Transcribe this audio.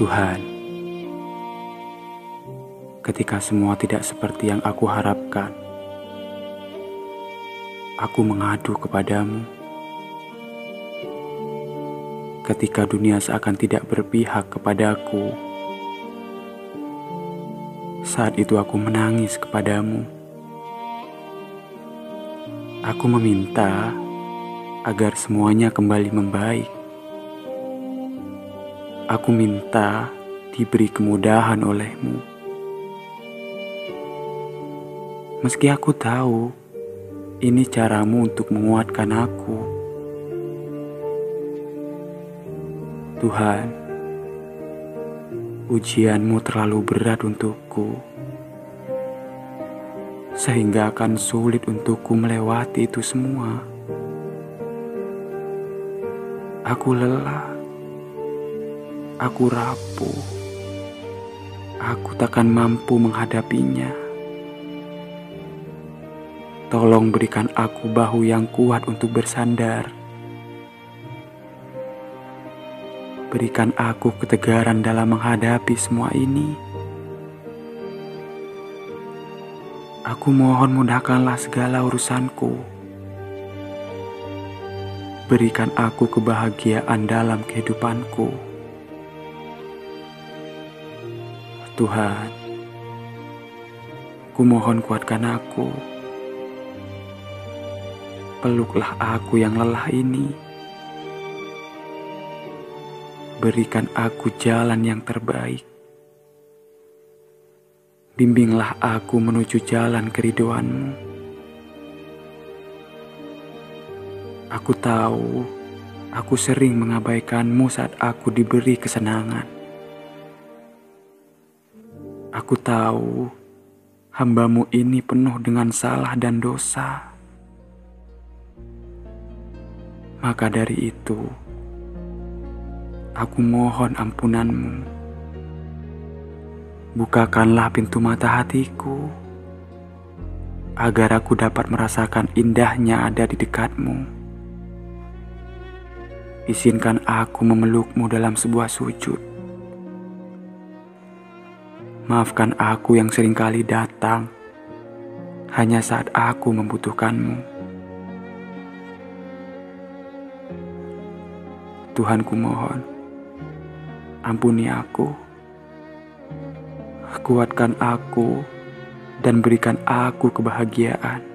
Tuhan, ketika semua tidak seperti yang aku harapkan, aku mengadu kepadamu. Ketika dunia seakan tidak berpihak kepadaku, saat itu aku menangis kepadamu. Aku meminta agar semuanya kembali membaik. Aku minta diberi kemudahan olehmu. Meski aku tahu ini caramu untuk menguatkan aku. Tuhan, ujianmu terlalu berat untukku. Sehingga akan sulit untukku melewati itu semua. Aku lelah Aku rapuh. Aku takkan mampu menghadapinya. Tolong berikan aku bahu yang kuat untuk bersandar. Berikan aku ketegaran dalam menghadapi semua ini. Aku mohon mudahkanlah segala urusanku. Berikan aku kebahagiaan dalam kehidupanku. Tuhan, ku mohon kuatkan aku. Peluklah aku yang lelah ini. Berikan aku jalan yang terbaik. Bimbinglah aku menuju jalan keriduanmu. Aku tahu aku sering mengabaikanmu saat aku diberi kesenangan. Aku tahu hambamu ini penuh dengan salah dan dosa. Maka dari itu, aku mohon ampunanmu. Bukakanlah pintu mata hatiku, agar aku dapat merasakan indahnya ada di dekatmu. Izinkan aku memelukmu dalam sebuah sujud Maafkan aku yang sering kali datang hanya saat aku membutuhkanmu. Tuhan ku mohon, ampuni aku, kuatkan aku, dan berikan aku kebahagiaan.